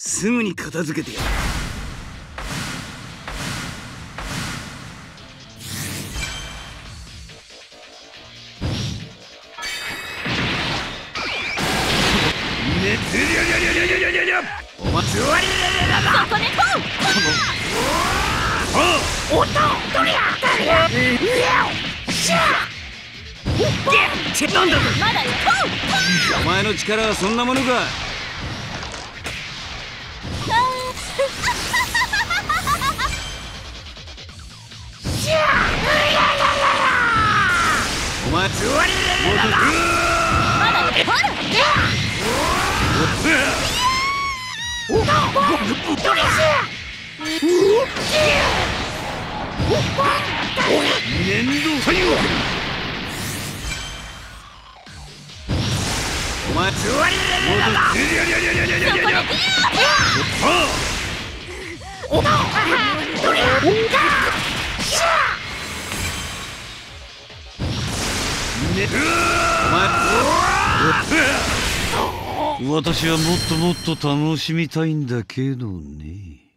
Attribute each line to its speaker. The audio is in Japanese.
Speaker 1: すぐに片付けてやる。おチ前の力はそんなものかお前ど粘私はもっともっと楽しみたいんだけどね。